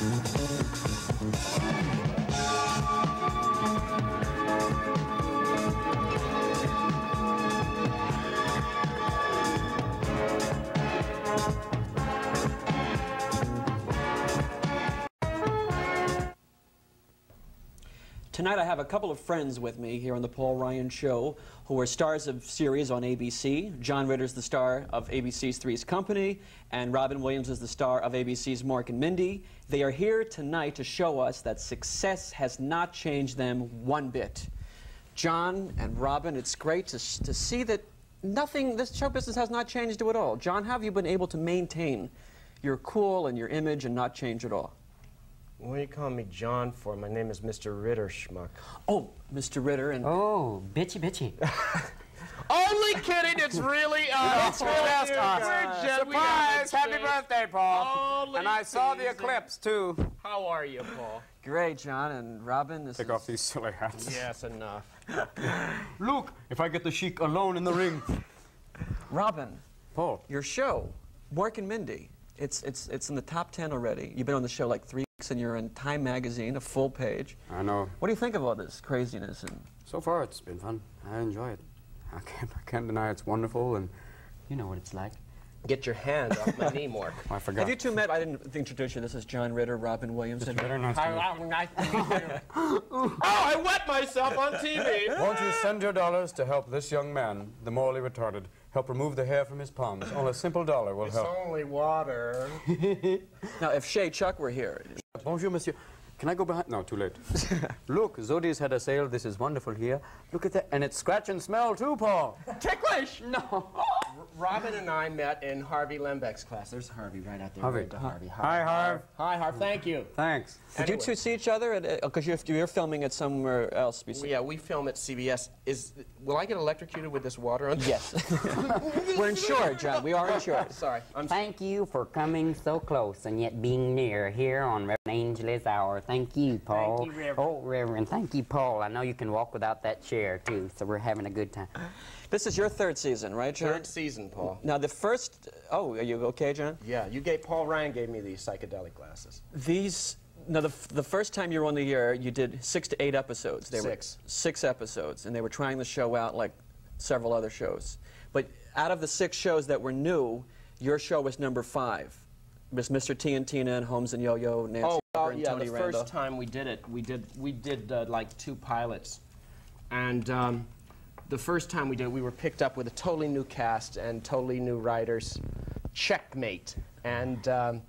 Mm-hmm. Tonight I have a couple of friends with me here on the Paul Ryan Show who are stars of series on ABC. John Ritter's the star of ABC's Three's Company, and Robin Williams is the star of ABC's Mork and Mindy. They are here tonight to show us that success has not changed them one bit. John and Robin, it's great to, to see that nothing, this show business has not changed you at all. John, how have you been able to maintain your cool and your image and not change at all? What do you call me John for? My name is Mr. Ritter Schmuck. Oh, Mr. Ritter, and Oh, bitchy bitchy. Only kidding, it's really us. It's really us. We're we Surprise! Happy exchange. birthday, Paul. Only and I saw the eclipse, too. How are you, Paul? great, John and Robin. This Take is off these silly hats. Yes, enough. Luke, if I get the Sheik alone in the ring. Robin. Paul. Your show, Mork and Mindy. It's it's it's in the top ten already. You've been on the show like three weeks, and you're in Time Magazine, a full page. I know. What do you think of all this craziness? And So far, it's been fun. I enjoy it. I can't, I can't deny it's wonderful, and you know what it's like. Get your hand off my knee, Mork. Oh, I forgot. have you two met? I didn't introduce you. This is John Ritter, Robin Williams. Have you- Very nice to meet you. oh, I wet myself on TV. Won't you send your dollars to help this young man, the morally retarded, help remove the hair from his palms? Only a simple dollar will It's help. It's only water. Now, if Shay Chuck were here, Bonjour, monsieur. Can I go behind? No, too late. Look, Zody's had a sale. This is wonderful here. Look at that. And it's scratch and smell, too, Paul. Ticklish! No. Robin and I met in Harvey Lembeck's class. There's Harvey right out there. Harvey. Wave to Harvey. Hi, Harv. Hi, Harv. Thank you. Thanks. did you two see each other? Because uh, you're, you're filming it somewhere else. Well, Besides. yeah, we film at CBS. Is will I get electrocuted with this water? on Yes. we're insured, John. We are insured. Sorry, I'm Thank you for coming so close and yet being near here on Reverend Angley's Hour. Thank you, Paul. you, Reverend. Oh, Reverend. Thank you, Paul. I know you can walk without that chair, too, so we're having a good time. This is your third season, right, John? third season, Paul. Now, the first. Oh, are you okay, John? Yeah, you gave Paul Ryan gave me these psychedelic glasses. These. Now, the, the first time you were on the air, you did six to eight episodes. They Six. Were six episodes, and they were trying the show out like several other shows. But out of the six shows that were new, your show was number five. It was Mr. T and Tina and Holmes and Yo-Yo, Nancy Oh, Harper well, and yeah. Tony the Randall. first time we did it, we did we did uh, like two pilots, and um, the first time we did, it, we were picked up with a totally new cast and totally new writers. Checkmate, and um,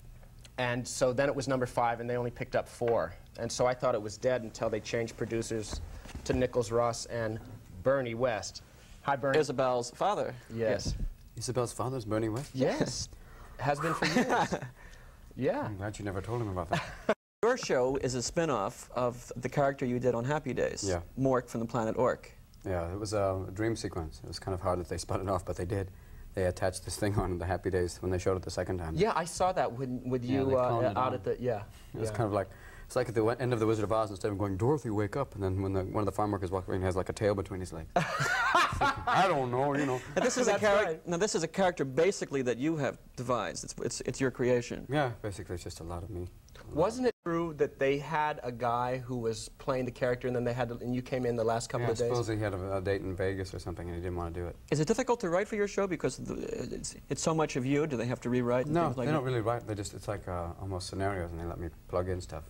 and so then it was number five, and they only picked up four, and so I thought it was dead until they changed producers to Nichols Ross and Bernie West. Hi, Bernie. Isabel's father. yes. Isabel's father's Bernie West? Yes. Has been for years. yeah. I'm glad you never told him about that. Your show is a spin-off of the character you did on Happy Days. Yeah. Mork from the planet Ork. yeah, it was a dream sequence. It was kind of hard that they spun it off, but they did. They attached this thing on in the Happy Days when they showed it the second time. Yeah, I saw that when, with Yeah, you they uh, it out on. at the yeah. It was kind of like, it's like at the end of The Wizard of Oz, instead of going, Dorothy, wake up, and then when the, one of the farm workers walks away and he has like a tail between his legs. I don't know, you know. Now this is a character. right. Now this is a character basically that you have devised. It's it's, it's your creation. Yeah, basically it's just a lot of me. Wasn't it true that they had a guy who was playing the character, and then they had to, and you came in the last couple Yeah, I of days? suppose he had a, a date in Vegas or something and he didn't want to do it. Is it difficult to write for your show because the, it's, it's so much of you? Do they have to rewrite? No, like they don't really write. They just, it's like uh, almost scenarios and they let me plug in stuff.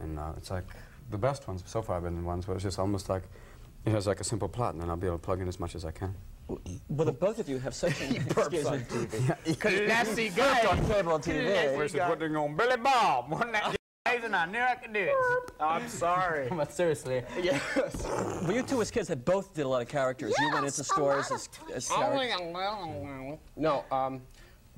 And uh, it's like, the best ones so far have been the ones where it's just almost like, it has like a simple plot and then I'll be able to plug in as much as I can. Well, the both of you have such an excuse on me. TV. Classy on guy. cable TV. Where's he putting on Billy Bob? Wasn't that amazing? I knew I could do it. I'm sorry. But seriously, yes. Well, you two as kids had both did a lot of characters. you went into stores as, as characters. No. Um,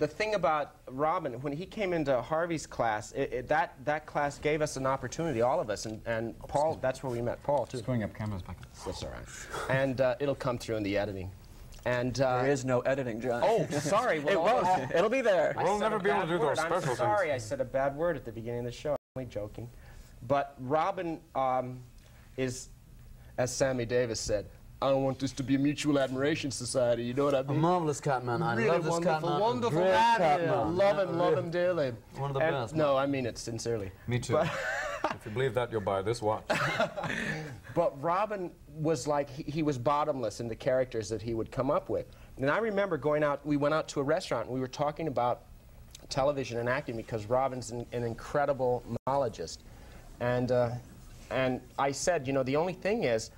the thing about Robin, when he came into Harvey's class, it, it, that that class gave us an opportunity, all of us, and, and Paul. That's where we met Paul too. Going up cameras back. That's all right. And uh, it'll come through in the editing. And uh, There is no editing, John. Oh, sorry. it Well, won't. I- It'll be there. I We'll said never a be able bad to do those word. I'm special things. sorry, I said a bad word at the beginning of the show. I'm only joking. But Robin um, is, as Sammy Davis said, I don't want this to be a mutual admiration society. You know what I mean? A marvelous Catman. I really love this wonderful, Catman. wonderful Great lad. Catman. yeah. Love him, love him dearly. One of the And- best, No, I mean it sincerely. Me too. if you believe that, you'll buy this watch. But Robin was like, he, he was bottomless in the characters that he would come up with. And I remember going out, we went out to a restaurant and we were talking about television and acting because Robin's an, an incredible monologist. And, uh, and I said, you know, the only thing is,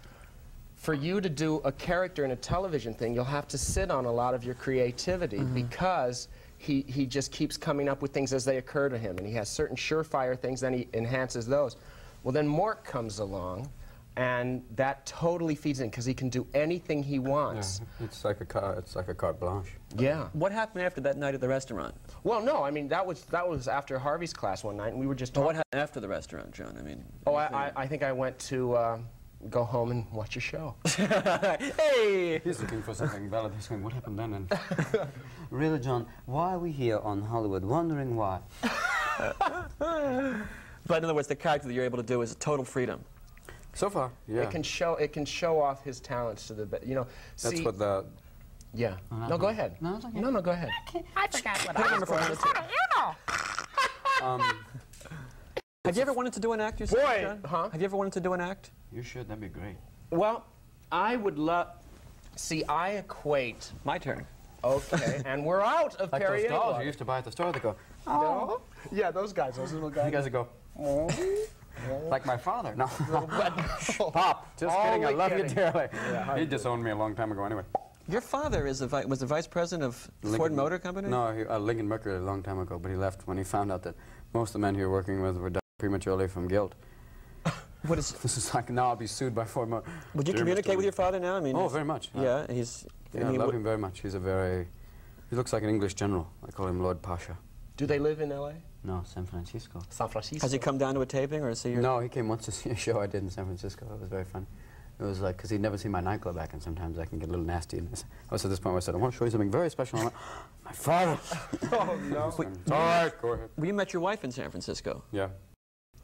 for you to do a character in a television thing, you'll have to sit on a lot of your creativity because he, he just keeps coming up with things as they occur to him. And he has certain surefire things, then he enhances those. Well, then Mork comes along, and that totally feeds in because he can do anything he Yeah, wants. it's like a car, it's like a carte blanche. Yeah. What happened after that night at the restaurant? Well, no, I mean, that was, that was after Harvey's class one night, and we were just Well, what happened after the restaurant, John? I mean, Oh, I, I, I think I went to uh, go home and watch a show. hey! He's looking for something valid. He's going, what happened then? And really, John, why are we here on Hollywood? Wondering why. But in other words, the character that you're able to do is total freedom. So far, yeah. It can show it can show off his talents to the be- you know. That's see, what the. Yeah. No, go ahead. No, it's okay. No, no, go ahead. I forgot what I remember from Um, Have you ever wanted to do an act yourself, Boy, John? huh? Have you ever wanted to do an act? you should. That'd be great. Well, I would love. See, I equate. My turn. Okay, and we're out of Like Perrier. those dolls water. you used to buy at the store. They go. No? Yeah, those guys, those little guys. You guys. guys go. like my father. No. Pop. Just kidding. I Only love you kidding. dearly. he disowned me a long time ago. Anyway. Your father is the vi- was the vice president of Ford Lincoln- Motor Company? No, he, uh, Lincoln Mercury a long time ago, but he left when he found out that most of the men he was working with were dying prematurely from guilt. What is, This is like now I'll be sued by Ford Motor. would you communicate with your father now? I mean, Oh, very much. Yeah, he's. Yeah, I he love him very much. He's a very. He looks like an English general. I call him Lord Pasha. Do they live in L.A.? No, San Francisco. San Francisco. Has he come down to a taping or to see your? No, he came once to see a show I did in San Francisco. It was very fun. It was like, because he'd never seen my nightclub act, and sometimes I can get a little nasty. And I s- I was at this point where I said, I want to show you something very special. I'm like, my father. Oh no. It's all right, go ahead. Well, you met your wife in San Francisco. Yeah.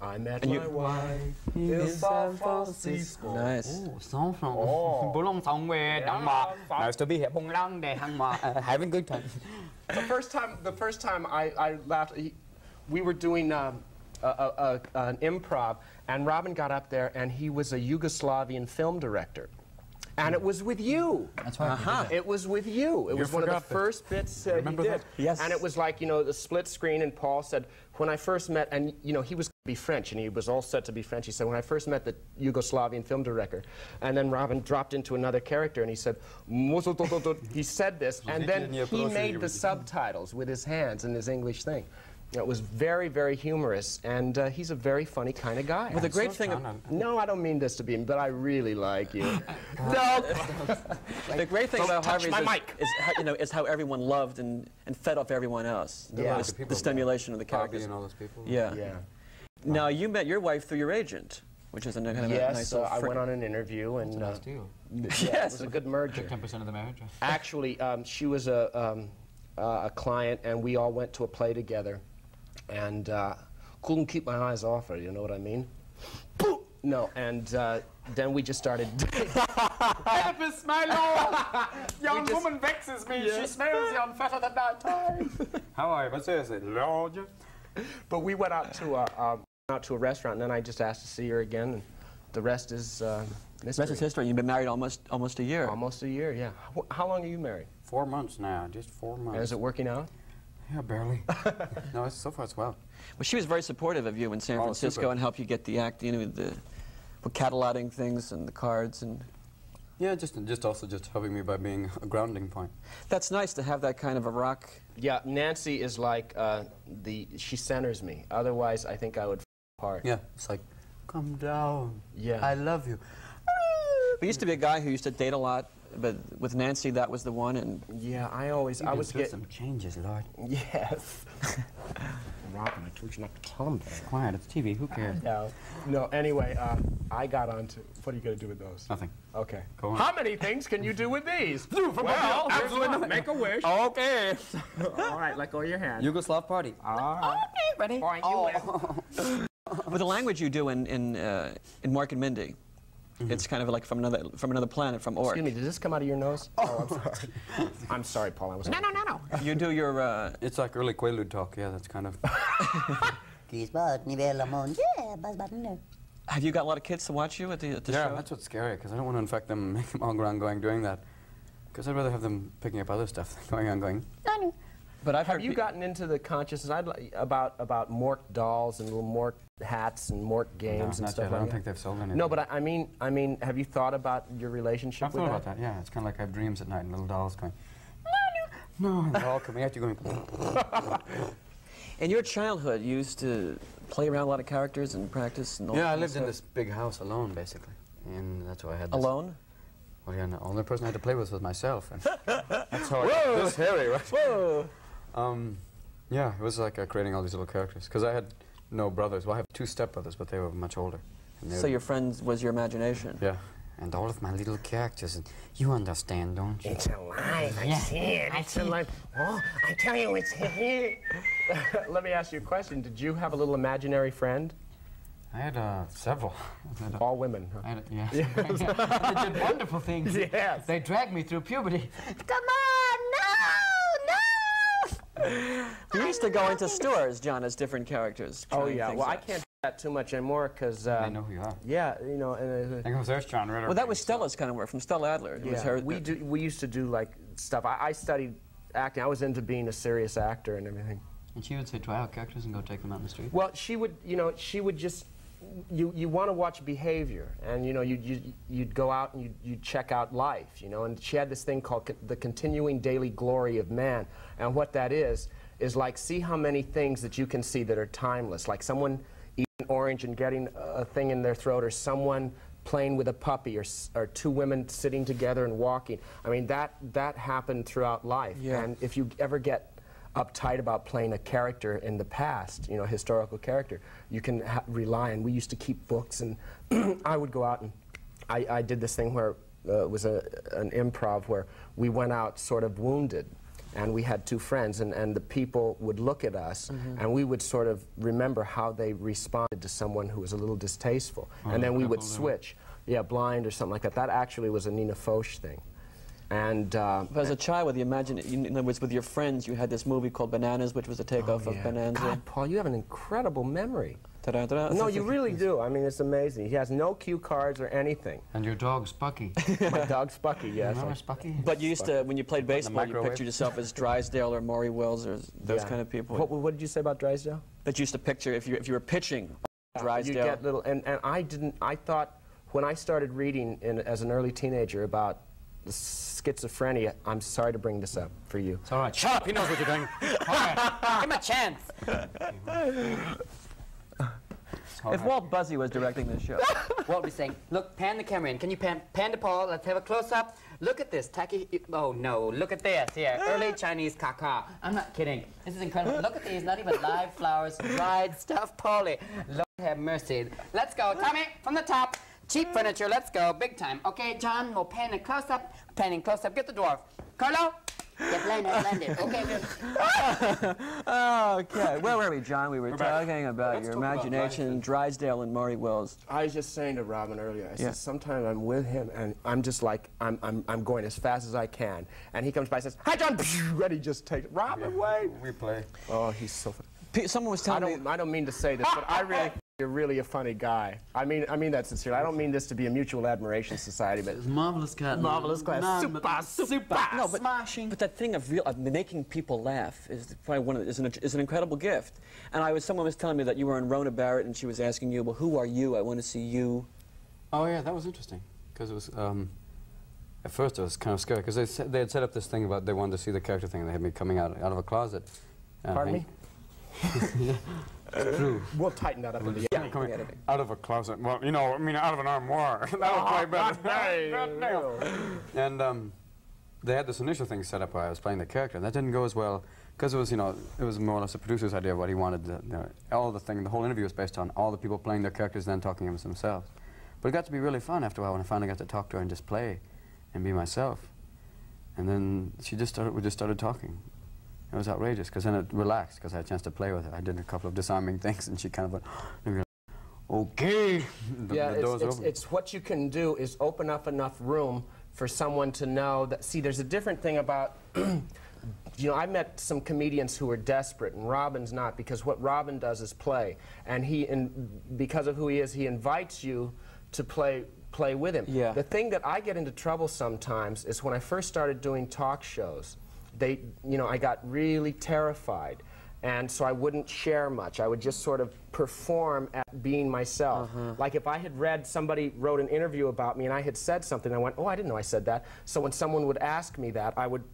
I met And my you- wife in San Francisco. Nice. Oh, song from Oh. Bulong somewhere, Yeah, Đặng Mọ. fun. Nice to be here. Bung Long Day, Hang Mọ. Uh, Having good time. the first time, the first time I, I laughed, he, we were doing um, a, a, a, an improv, and Robin got up there, and he was a Yugoslavian film director. And it was with you. That's right. Uh-huh. It was with you. It was one of the that. first bits uh, he did. that? Yes. And it was like, you know, the split screen, and Paul said, when I first met, and, you know, he was to be French, and he was all set to be French. He said, when I first met the Yugoslavian film director, and then Robin dropped into another character, and he said, he said this, and then he made the subtitles with his hands in his English thing. It was very, very humorous, and uh, he's a very funny kind of guy. Well, the great So thing, John, no, I don't mean this to be, but I really like you. no, the great thing about touch Harvey is, is how, you know is how everyone loved and, and fed off everyone else. Yeah. The, The the stimulation of the Bobby characters. and all those people. Yeah. yeah. Now you met your wife through your agent, which is a kind of a Yes, nice uh, I went on an interview, and uh, deal. yeah, it Yes. was a good merger. 10% of the marriage. Actually, um, she was a, um, uh, a client, and we all went to a play together, and uh, couldn't keep my eyes off her. You know what I mean? No, and uh, then we just started. Oedipus, my lord! Young just- woman vexes me. She smells young fatter than that time. How are you? But seriously, Lord. but we went out to a um, out to a restaurant, and then I just asked to see her again, and the rest is uh, mystery. Rest is history. You've been married almost almost a year. Almost a year, yeah. How long are you married? Four months now, just four months. And is it working out? Yeah, barely. no, it's, so far it's well. Well, she was very supportive of you in San Oh, Francisco super. and helped you get the act, you know, the with cataloging things and the cards and. Yeah, just just also just helping me by being a grounding point. That's nice to have that kind of a rock. Yeah, Nancy is like uh, the she centers me. Otherwise, I think I would f- apart. Yeah, it's like, come down. Yeah. I love you. There used to be a guy who used to date a lot, but with Nancy, that was the one. And Yeah, I always I You've was been through get some changes, Lord. yes. Robin, I told you not to tell him that. Quiet, it's TV. Who cares? No, no. Anyway, uh, I got onto. What are you gonna do with those? Nothing. Okay. Go on. How many things can you do with these? well, absolutely nothing. Make a wish. okay. All right, let go of your hand. Yugoslav party. All right. ready? Point you in. With the language you do in in, uh, in Mork and Mindy, It's kind of like from another from another planet, from Ork. Excuse me, did this come out of your nose? Oh, I'm sorry. I'm sorry, Paul. I was. No, no, no, no. You do your. Uh, It's like early Quaalude talk, yeah, that's kind of... Kisbot, nivel amon. Yeah, bas batne. have you got a lot of kids to watch you at the, at the yeah, show? that's what's scary, because I don't want to infect them, make them all go around going doing that. Because I'd rather have them picking up other stuff than going on going, But I've Have heard you pe- gotten into the consciousness I'd li- about about Mork dolls and little Mork hats and Mork no, games and not stuff yet. I don't that? think they've sold any. No, but I, I mean, I mean, have you thought about your relationship I've with thought about that, yeah. It's kind of like I have dreams at night and little dolls going, no, no, no. They're all coming at you going, In your childhood, you used to play around a lot of characters and practice and all yeah, I kind of lived in this big house alone, basically. And that's why I had this. Alone? Well, yeah, the only person I had to play with was myself. And that's how I got this hairy, right? Whoa! Um, yeah, it was like uh, creating all these little characters. Because I had no brothers. Well, I have two stepbrothers, but they were much older. And So your friends was your imagination. Yeah. And all of my little characters. And you understand, don't you? It's alive. I see it. It's alive. Oh, I tell you, it's here. Let me ask you a question. Did you have a little imaginary friend? I had uh, several. I had, uh, All women. Huh? I had, yeah. they did wonderful things. Yes. They dragged me through puberty. Come on, no, no. You used to go into stores, John, as different characters. Oh yeah. things Well, I can't do that too much anymore because. Uh, I know who you are. Yeah, you know. And, uh, I go, there's John Ritter. Well, that was Stella's kind of work from Stella Adler. It was yeah, her. we do. We used to do like stuff. I, I studied acting. I was into being a serious actor and everything. And she would say, try out characters and go take them out in the street. Well, she would, you know, she would just, you, you want to watch behavior, and you know, you'd, you'd, you'd go out and you'd, you'd check out life, you know, and she had this thing called co- the continuing daily glory of man, and what that is, is like see how many things that you can see that are timeless, like someone eating orange and getting a thing in their throat, or someone playing with a puppy, or, or two women sitting together and walking. I mean, that, that happened throughout life, Yeah. and if you ever get uptight about playing a character in the past, you know, a historical character. You can ha- rely on. We used to keep books, and I would go out and I, I did this thing where uh, it was a, an improv where we went out sort of wounded. And we had two friends, and, and the people would look at us, and we would sort of remember how they responded to someone who was a little distasteful. and then we would switch. Yeah, blind or something like that. That actually was a Nina Foch thing. And uh, But as a child, with the imagine, you- in other words, with your friends, you had this movie called Bananas, which was a takeoff Oh, of yeah. Bonanza. God, Paul, you have an incredible memory. Ta-da-da-da. No, you really do. I mean, it's amazing. He has no cue cards or anything. And your dog, Spucky. My dog Spucky, yes. Remember I- Spucky? But you used to, when you played baseball, you pictured yourself as Drysdale or Maury Wills or those yeah. kind of people. What, what did you say about Drysdale? that you used to picture if you if you were pitching You Drysdale. get little, and, and I didn't. I thought when I started reading in, as an early teenager about the schizophrenia. I'm sorry to bring this up for you. It's all right. Shut up. He knows what you're doing. all right. Give him a chance. It's if right. Walt Buzzy was directing this show, Walt would be saying, look, pan the camera in. Can you pan, pan to Paul? Let's have a close-up. Look at this. Tacky. Oh, no. Look at this. Here. Early Chinese caca. I'm not kidding. This is incredible. Look at these. Not even live flowers. Dried stuff. Paulie. Lord have mercy. Let's go. Tommy, from the top. Cheap furniture. Let's go. Big time. Okay, John, we'll pan a close-up. Panning close-up. Get the dwarf. Carlo? Get blended, blended. Okay, good. okay. Where were we, John? We were back. talking about Let's your talk about imagination, Drysdale and Maury Wills. I was just saying to Robin earlier, I Yeah. said, sometimes I'm with him and I'm just like, I'm, I'm, I'm going as fast as I can. And he comes by and says, Hi, John. And he just takes, Robin, wait. We play. Oh, he's so funny. Someone was I telling don't, me. I don't mean to say this, but I really think you're really a funny guy. I mean, I mean that sincerely. I don't mean this to be a mutual admiration society, but Marvelous cat. marvelous class. Super, super. No, but, Smashing. but that thing of real of making people laugh is probably one of the, is, an, is an incredible gift. And I was someone was telling me that you were in Rona Barrett and she was asking you, well, who are you? I want to see you. Oh yeah, that was interesting because it was. Um, at first, it was kind of scary because they said, they had set up this thing about they wanted to see the character thing. and They had me coming out out of a closet. And Pardon me? It's true. We'll tighten that up in the Yeah, Coming editing. out of a closet. Well, you know, I mean, out of an armoire. That'll play better. and um, they had this initial thing set up where I was playing the character, and that didn't go as well because it was, you know, it was more or less the producer's idea of what he wanted. To, you know, all the thing, the whole interview was based on all the people playing their characters, and then talking amongst themselves. But it got to be really fun after a while when I finally got to talk to her and just play, and be myself. And then she just started. We just started talking. It was outrageous because then it relaxed because I had a chance to play with her. I did a couple of disarming things, and she kind of went, and we were like, okay. The, yeah, the it's, door's it's, open. it's what you can do is open up enough room for someone to know that. See, there's a different thing about. You know, I met some comedians who were desperate, and Robin's not, because what Robin does is play, and he, in, because of who he is, he invites you to play play with him. Yeah. The thing that I get into trouble sometimes is when I first started doing talk shows, they, you know, I got really terrified. And so I wouldn't share much. I would just sort of perform at being myself. Uh-huh. Like if I had read, somebody wrote an interview about me and I had said something, I went, oh, I didn't know I said that. So when someone would ask me that, I would,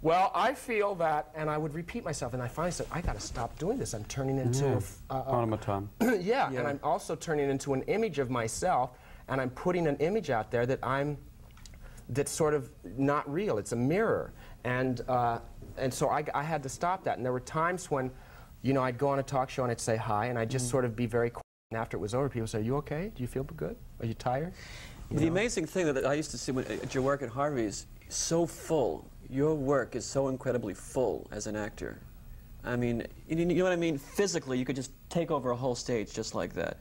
well, I feel that, and I would repeat myself. And I finally said, I got to stop doing this. I'm turning into a f- a, a, Automaton. yeah, and I'm also turning into an image of myself, and I'm putting an image out there that I'm, that's sort of not real. It's a mirror, and uh, and so I, I had to stop that. And there were times when, you know, I'd go on a talk show and I'd say hi, and I'd just sort of be very quiet. And after it was over, people say, "Are you okay? Do you feel good? Are you tired?" The amazing thing that I used to see when, at your work at Harvey's, is so full. Your work is so incredibly full as an actor. I mean, you, you know what I mean? Physically, you could just take over a whole stage just like that.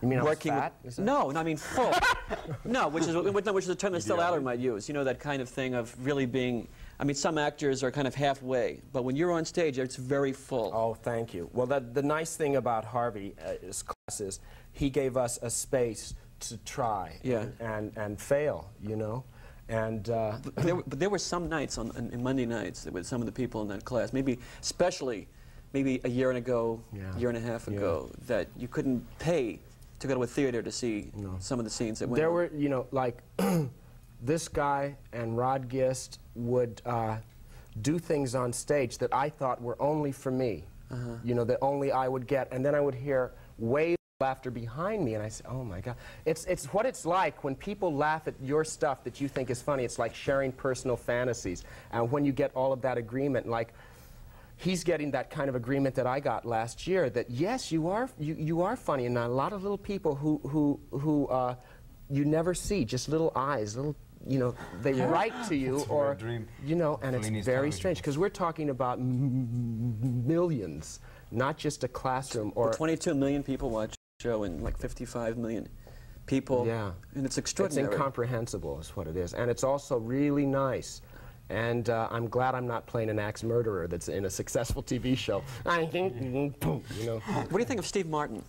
You mean Working fat? With, no, no, I mean full. no, which is which is a term that Stella Adler might use. You know that kind of thing of really being. I mean, some actors are kind of halfway, but when you're on stage, it's very full. Oh, thank you. Well, that, the nice thing about Harvey, uh, is he gave us a space to try Yeah. and, and fail, you know? And uh, But there, were- but there were some nights on, on, in Monday nights with some of the people in that class, maybe especially maybe a year and ago, Yeah. year and a half Yeah. ago, that you couldn't pay to go to a theater to see some of the scenes that went there on. were, you know, like this guy and Rod Gist would uh, do things on stage that I thought were only for me, Uh-huh. you know, that only I would get. And then I would hear waves of laughter behind me, and I said, oh my God. It's, it's what it's like when people laugh at your stuff that you think is funny. It's like sharing personal fantasies. And when you get all of that agreement, like, he's getting that kind of agreement that I got last year. That yes, you are you, you are funny, and a lot of little people who who who uh, you never see, just little eyes, little you know, they write to you That's or dream. you know, and it's very strange because we're talking about m- m- millions, not just a classroom or. 22 million people watch the show and like 55 million people. Yeah. And it's It's extraordinary. incomprehensible, is what it is, and it's also really nice. And uh, I'm glad I'm not playing an axe murderer that's in a successful TV show. I think, you know. what do you think of Steve Martin?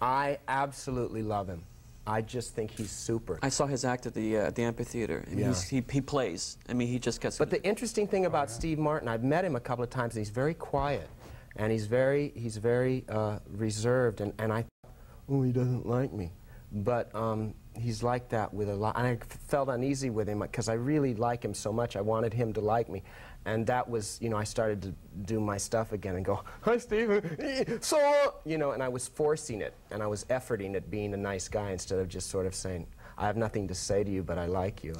I absolutely love him. I just think he's super. I saw his act at the, uh, the amphitheater, and Yeah. he's, he, he plays. I mean, he just gets. But the interesting thing about Steve Martin, I've met him a couple of times, and he's very quiet, and he's very he's very uh, reserved, and, and I thought, oh, he doesn't like me, but um, he's like that with a lot. And I felt uneasy with him uh, because I really like him so much. I wanted him to like me, and that was you know I started to do my stuff again and go, hi Steve, so you know, and I was forcing it, and I was efforting at being a nice guy instead of just sort of saying, I have nothing to say to you, but I like you.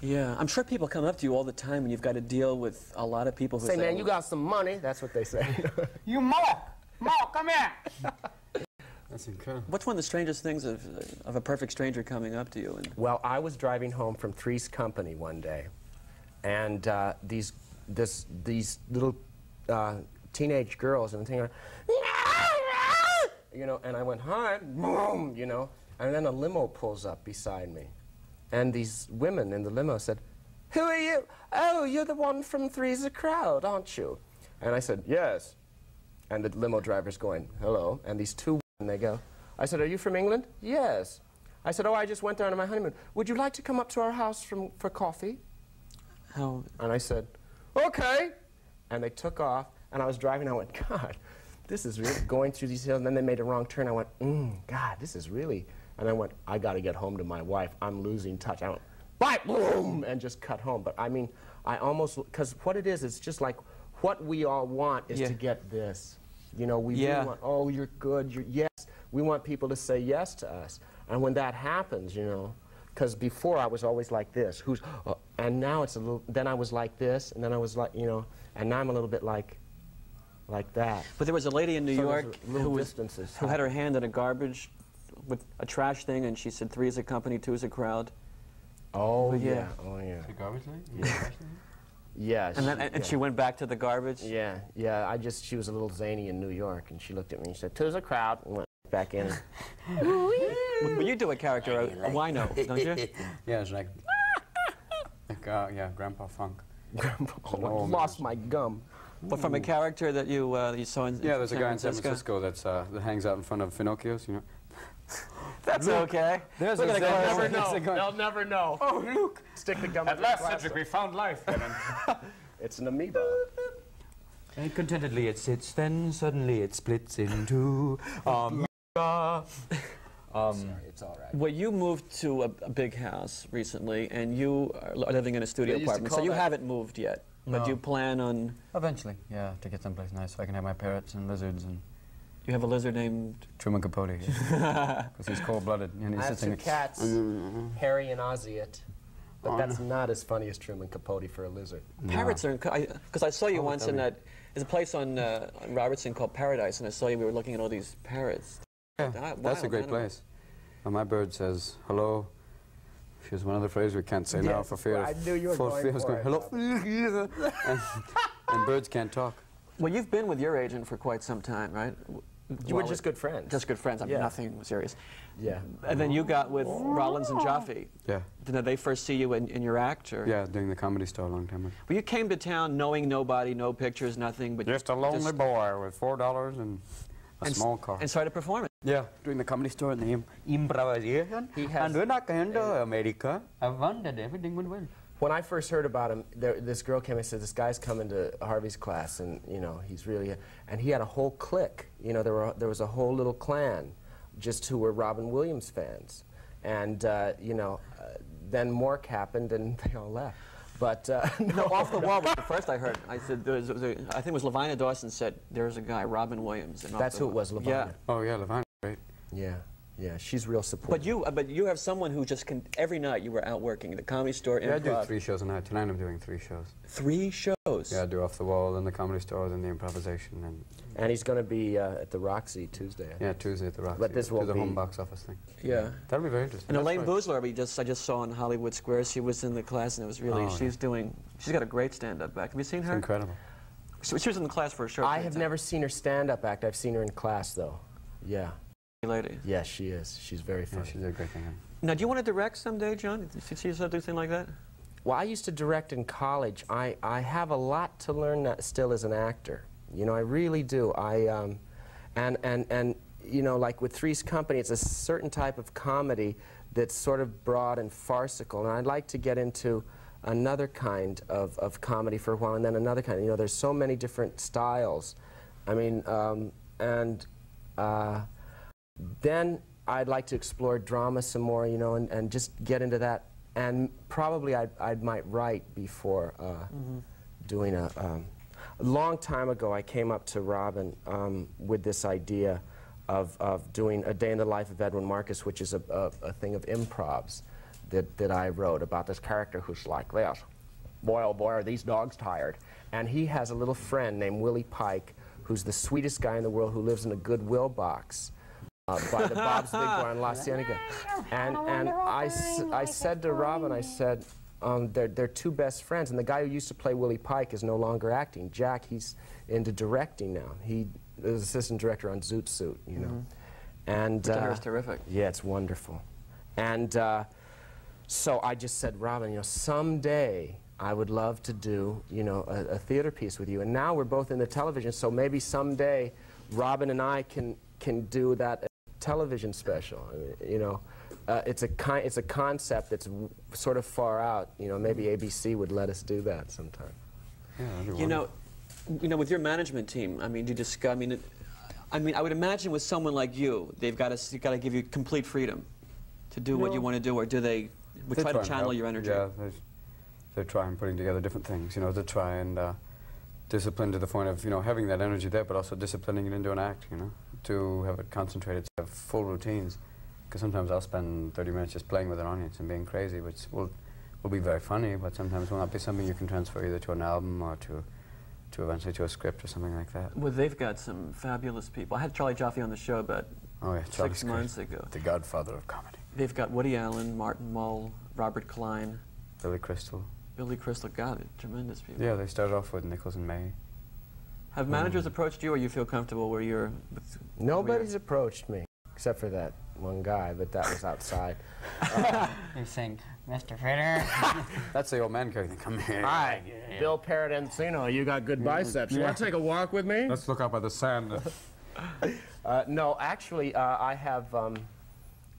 yeah, I'm sure people come up to you all the time, and you've got to deal with a lot of people who Say, say, man, oh, you got some money. That's what they say. You Mark! Mark, come here! That's incredible. What's one of the strangest things of, of a perfect stranger coming up to you? And well, I was driving home from Three's Company one day, and uh, these this these little uh, teenage girls and thing, you know, and I went hi, boom, you know, and then a limo pulls up beside me, and these women in the limo said, "Who are you? Oh, you're the one from Three's a Crowd, aren't you?" And I said, "Yes." And the limo driver's going, hello. And these two women, they go, I said, are you from England? Yes. I said, oh, I just went there on my honeymoon. Would you like to come up to our house from, for coffee? how? And I said, okay. And they took off, and I was driving, I went, God, this is really going through these hills. And then they made a wrong turn. I went, mm, God, this is really. And I went, I got to get home to my wife. I'm losing touch. I went, bye, boom, and just cut home. But I mean, I almost, because what it is, it's just like what we all want is Yeah. to get this. You know, we Yeah. really want, oh, you're good, you're, yes. We want people to say yes to us. And when that happens, you know, because before I was always like this, who's, uh, and now it's a little, then I was like this, and then I was like, you know, and now I'm a little bit like, like that. But there was a lady in New So York who, was, distances who had her hand in a garbage with a trash thing, and she said, three is a company, two is a crowd. Oh, yeah. yeah. oh, yeah. The garbage thing? Yeah. And, then, and yeah. she went back to the garbage. Yeah, yeah. I just she was a little zany in New York, and she looked at me and said, "Two's a crowd," and went back. back in. Well, you do a character, a, a wino, don't you? Yeah, it's like, like uh, yeah, Grandpa Funk. oh, Oh, I lost my gum. But from a character that you uh, you saw in Yeah, there's San a guy in San Francisco? Francisco that's uh, that hangs out in front of Pinocchio's. You know. That's okay. There's Look a at the Zen- guy. never know. They'll never know. Oh, Luke! Stick the gum At last, Cedric, we found life. It's an amoeba. and contentedly it sits, then suddenly it splits into um, um, It's all right. Well, you moved to a, a big house recently, and you are living in a studio They used to apartment, so you that- haven't moved yet. But No. you plan on. Eventually, yeah, to get someplace nice so I can have my parrots and lizards and You have a lizard named. Truman Capote. Because he's cold-blooded and he's I he's have two cats, Harry and Ozziot. But Oh, that's not as funny as Truman Capote for a lizard. Parrots are because I, saw you Oh, once in that'd that. There's a place on, uh, on Robertson called Paradise, and I saw you. We were looking at all these parrots. Yeah, Ah, that's a great animal. place. And my bird says hello. She's one of the phrases we can't say now for fear I of knew you were for going fear of for going hello. and, and birds can't talk. Well, you've been with your agent for quite some time, right? W- You were just good friends. Just good friends. I mean, Yeah. nothing serious. Yeah. And then you got with Rollins and Joffe. Yeah, Did they first see you in, in your act? Or? yeah, doing the comedy store a long time ago. Well, you came to town knowing nobody, no pictures, nothing, but Just a lonely just- boy with four dollars and a and small car. and started performing. yeah, doing the comedy store in the im- improvisation. He has and when I came to uh, America, I found that everything went well. When I first heard about him, there, this girl came and said, "This guy's coming to Harvey's class, and you know he's really." And he had a whole clique. You know, there were there was a whole little clan, just who were Robin Williams fans, and uh, you know, uh, then Mork happened, and they all left. But uh, No, off the wall was the first I heard. I said, there was, there was a, I think it was Lavina Dawson said, there's a guy, Robin Williams. And That's who it was, Lavina. Yeah. Oh yeah, Levine, great. yeah, yeah, she's real supportive. But you, uh, but you have someone who just can, every night you were out working at the comedy store, Yeah, I do three shows a night. Tonight I'm doing three shows. Three shows. Yeah, I do off the wall, then the comedy store, then the improvisation, and and he's going to be uh, at the Roxy Tuesday. I yeah, Tuesday at the Roxy. But this won't the home box office thing. Yeah. That'll be very interesting. And That's Elayne right. Boosler, we just I just saw in Hollywood Square. She was in the class, and it was really Oh, she's doing. She's got a great stand-up back. Have you seen It's her? incredible. She, she was in the class for a short. I have of never seen her stand-up act. I've seen her in class, though. Yeah, time. Lady. yes, she is. She's very Yeah, funny. she's a great thing. Now, do you want to direct someday, John? Did you see yourself do something like that? Well, I used to direct in college. I, I have a lot to learn that still as an actor. You know, I really do. I, um, and, and, and, you know, like with Three's Company, it's a certain type of comedy that's sort of broad and farcical. And I'd like to get into another kind of, of comedy for a while and then another kind. You know, there's so many different styles. I mean, um, and uh, then I'd like to explore drama some more, you know, and, and just get into that. And probably I, I might write before uh, doing a. Um, a long time ago, I came up to Robin um, with this idea of, of doing a day in the life of Edwin Marcus, which is a, a, a thing of improvs that, that I wrote about this character who's like this. Boy, oh boy, are these dogs tired. And he has a little friend named Willie Pike, who's the sweetest guy in the world who lives in a Goodwill box uh, by the Bob's Big Bar in La Cienega. And, and I, s- I said to Robin, I said, um, they're, they're two best friends. And the guy who used to play Willie Pike is no longer acting. Jack, he's into directing now. He is assistant director on Zoot Suit, you know. And Which I hear uh, is terrific. yeah, it's wonderful. And uh, so I just said, Robin, you know, someday I would love to do, you know, a, a theater piece with you. And now we're both in the television, so maybe someday Robin and I can can do that television special. I mean, you know, uh, it's a ki- it's a concept that's w- sort of far out. You know, maybe ABC would let us do that sometime. Yeah, You know, you know, with your management team, I mean, do you just, I mean, it, I mean, I would imagine with someone like you, they've got to, got to give you complete freedom to do what you want to do, or do they, would They try to channel help. your energy? Yeah, they, they try and putting together different things, you know, to try and uh, discipline to the point of, you know, having that energy there, but also disciplining it into an act, you know, to have it concentrated, to have full routines. Because sometimes I'll spend 30 minutes just playing with an audience and being crazy, which will, will be very funny, but sometimes will not be something you can transfer either to an album or to, to eventually to a script or something like that. Well, they've got some fabulous people. I had Charlie Joffe on the show about Oh yeah, six months ago. The godfather of comedy. They've got Woody Allen, Martin Mull, Robert Klein, Billy Crystal. Billy Crystal. God, tremendous people. Yeah, they started off with Nichols and May. Have managers approached you, or you feel comfortable where you're? With, Nobody's approached me. except for that one guy, but that was outside. You're saying, Mr. Fritter. That's the old man character. Come here. Hi, Bill Parrot Encino. You got good biceps. You want to take a walk with me? Let's look up at the sand. Uh, no, actually, uh, I have. Um,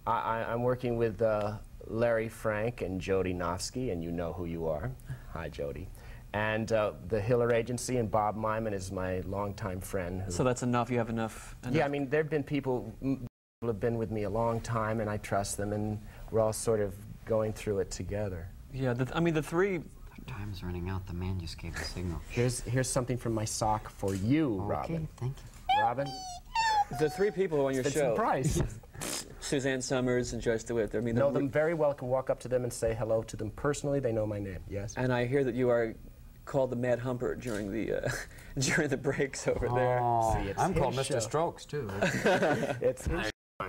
I, I, I'm working with uh, Larry Frank and Jody Nofsky, and you know who you are. Hi, Jody. And uh, the Hiller Agency, and Bob Myman is my longtime friend. Who, So that's enough. You have enough. enough. yeah, I mean, there have been people m- people have been with me a long time, and I trust them, and we're all sort of going through it together. Yeah. The, I mean, the three. Time's running out. The man just gave the signal. Here's here's something from my sock for you, Robin. Okay, thank you. Robin, The three people on your it's show. a price. Suzanne Somers and Joyce DeWitt. I mean, know them very well. Can walk up to them and say hello to them personally. They know my name. Yes. And I hear that you are called the Mad Humper during the uh, during the breaks over there. See, it's I'm his called Mr. show. Strokes, too. It's his no,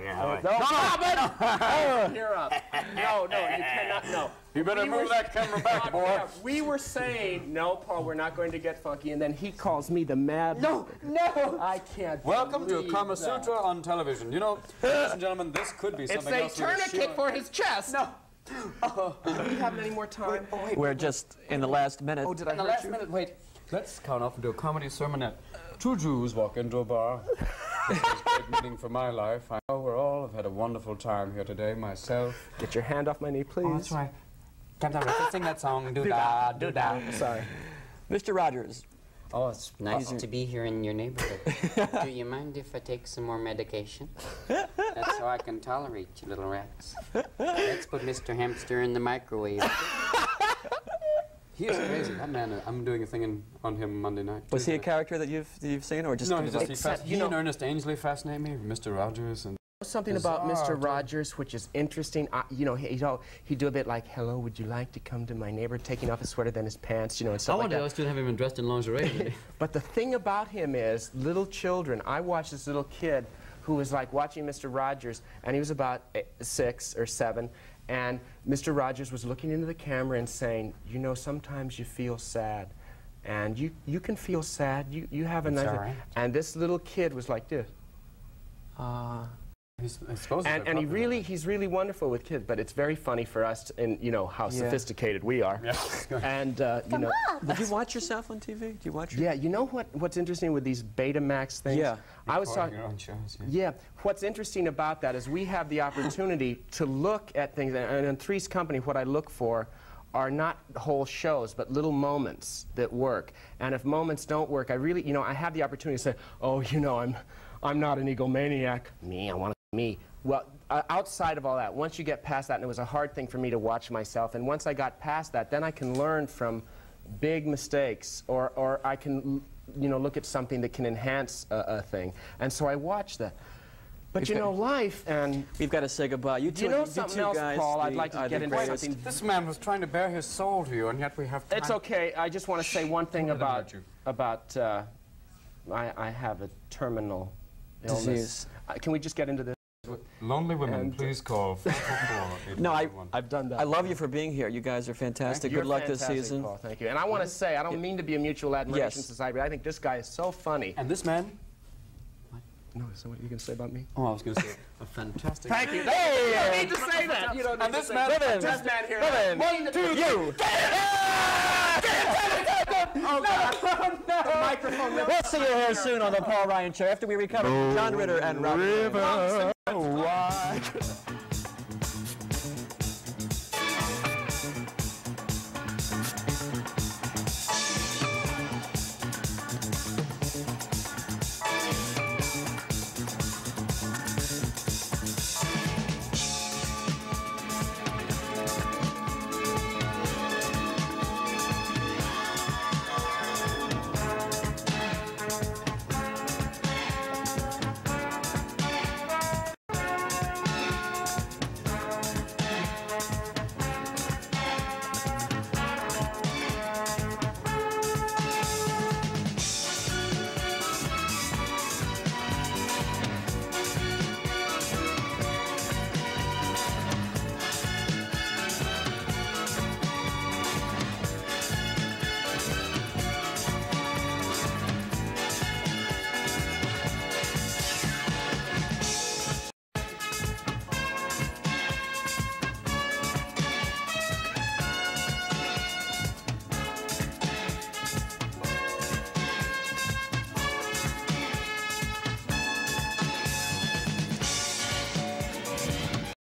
Robin! oh, you're up. No, no, you cannot. No. You better We move were- that camera back, boy. We were saying, no, Paul, we're not going to get funky, and then he calls me the mad. No, no, I can't. Welcome to believe Kama that. Sutra on television. You know, ladies and gentlemen, this could be It's something a else. we were tourniquet showing- for his chest. No. Do we have any more time? Oh, we're just in the last minute. Oh, did I In the last you? minute, wait. Let's count off and do a comedy sermonette. Two Jews walk into a bar. This is a great meeting for my life. I know we're all have had a wonderful time here today. Myself. Get your hand off my knee, please. Oh, that's right. Come down, let's sing that song. Do da, do da. Sorry. Mr. Rogers, Oh, it's nice to be here in your neighborhood. Do you mind if I take some more medication? That's how I can tolerate you little rats. Let's put Mr. Hamster in the microwave. He is crazy. That man, uh, I'm doing a thing in, on him Monday night. was he a character that you've that you've seen, or just No, he's just, he, fas- you he know- and Ernest Angley fascinate me. Mr. Rogers and Something about Mr. too. Rogers, which is interesting. I, you know, he, he'd, all, he'd do a bit like, "Hello, would you like to come to my neighbor?" Taking off his sweater, then his pants, you know, and stuff like that. still have him dressed in lingerie. But the thing about him is, little children. I watched this little kid who was like watching Mr. Rogers, and he was about eh, six or seven, and Mr. Rogers was looking into the camera and saying, "You know, sometimes you feel sad." And you, you can feel sad. You, you have a It's nice. all right. And this little kid was like this. uh, He's, I suppose and, and he really he's really wonderful with kids but it's very funny for us to, and you know how Yeah. sophisticated we are and uh, you know did you watch yourself on TV? Do you watch? your- yeah you know what what's interesting with these betamax things Yeah. i was talking your own shows. Yeah. yeah what's interesting about that is we have the opportunity to look at things and, and in three's company what i look for are not whole shows but little moments that work and if moments don't work i really you know i have the opportunity to say oh you know i'm i'm not an egomaniac me i want to me well uh, outside of all that once you get past that and it was a hard thing for me to watch myself and once i got past that then i can learn from big mistakes or or i can you know look at something that can enhance a, a thing and so i watch that but you know life and We've got to say goodbye. You two, you know you something two else, guys, Paul? I'd like to get into greatest. something. This man was trying to bare his soul to you, and yet we have time. It's okay. I just want to say one thing Don't let him about you. about uh, I, I have a terminal illness. Disease. Uh, can we just get into this? Lonely women, And- uh, please call. No, I, I've done that. I love you for being here. You guys are fantastic. You're Good luck this season. Paul. Thank you. And I want to say, I don't mean to be a mutual admiration Yes. society, but I think this guy is so funny. And this man? No, is that what you can say about me? Oh, I was going to say a fantastic. Thank you. Hey, you don't need to say that. You don't And need this to man, say that. This man here. Women. One, two, you. oh, God. the microphone. We'll see you here soon on the Paul Ryan Show after we recover from John Ritter and Robin. Williams. Why?